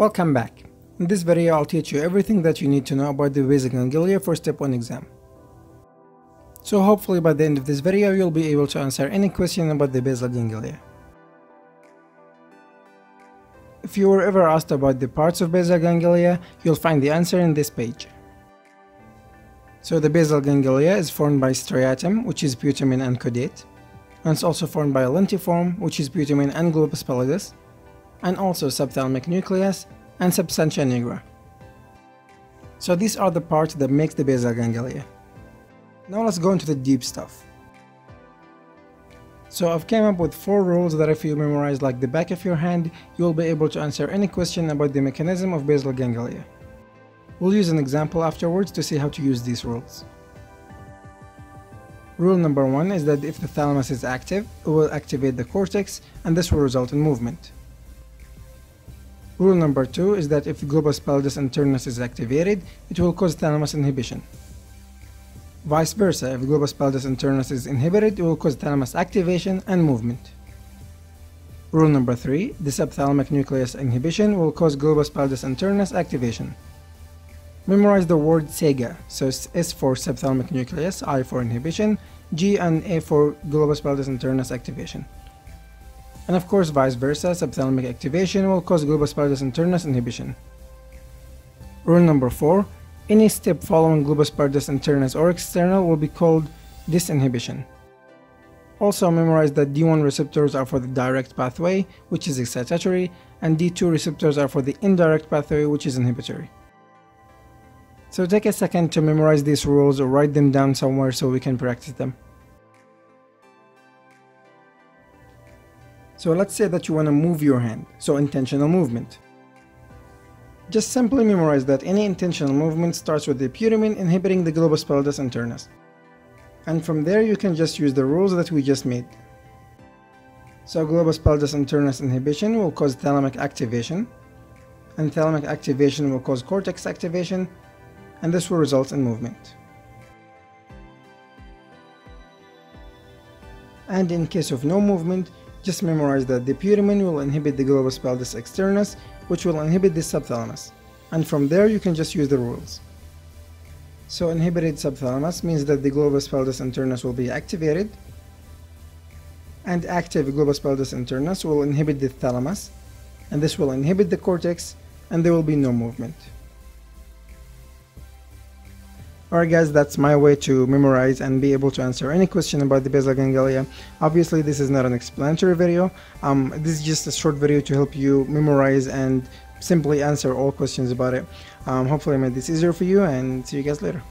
Welcome back. In this video I'll teach you everything that you need to know about the basal ganglia for step 1 exam. So hopefully by the end of this video you'll be able to answer any question about the basal ganglia. If you were ever asked about the parts of basal ganglia, you'll find the answer in this page. So the basal ganglia is formed by striatum, which is putamen and caudate, and it's also formed by lentiform, which is putamen and globus pallidus, and also subthalamic nucleus and substantia nigra. So these are the parts that make the basal ganglia. Now let's go into the deep stuff. So I've came up with four rules that if you memorize like the back of your hand, you will be able to answer any question about the mechanism of basal ganglia. We'll use an example afterwards to see how to use these rules. Rule number one is that if the thalamus is active, it will activate the cortex and this will result in movement. Rule number two is that if globus pallidus internus is activated, it will cause thalamus inhibition. Vice versa, if globus pallidus internus is inhibited, it will cause thalamus activation and movement. Rule number three, the subthalamic nucleus inhibition will cause globus pallidus internus activation. Memorize the word SEGA, so S for subthalamic nucleus, I for inhibition, G and A for globus pallidus internus activation and of course vice versa, subthalamic activation will cause globus internus inhibition. Rule number 4. Any step following globus internus or external will be called disinhibition. Also memorize that D1 receptors are for the direct pathway, which is excitatory, and D2 receptors are for the indirect pathway, which is inhibitory. So take a second to memorize these rules or write them down somewhere so we can practice them. So let's say that you want to move your hand, so intentional movement. Just simply memorize that any intentional movement starts with the putamen inhibiting the globus pallidus internus. And from there you can just use the rules that we just made. So globus pallidus internus inhibition will cause thalamic activation, and thalamic activation will cause cortex activation, and this will result in movement. And in case of no movement, just memorize that the putamen will inhibit the globus pallidus externus, which will inhibit the subthalamus. And from there you can just use the rules. So inhibited subthalamus means that the globus pallidus internus will be activated, and active globus pallidus internus will inhibit the thalamus, and this will inhibit the cortex, and there will be no movement. Alright guys, that's my way to memorize and be able to answer any question about the basal ganglia. Obviously this is not an explanatory video, um, this is just a short video to help you memorize and simply answer all questions about it. Um, hopefully I made this easier for you and see you guys later.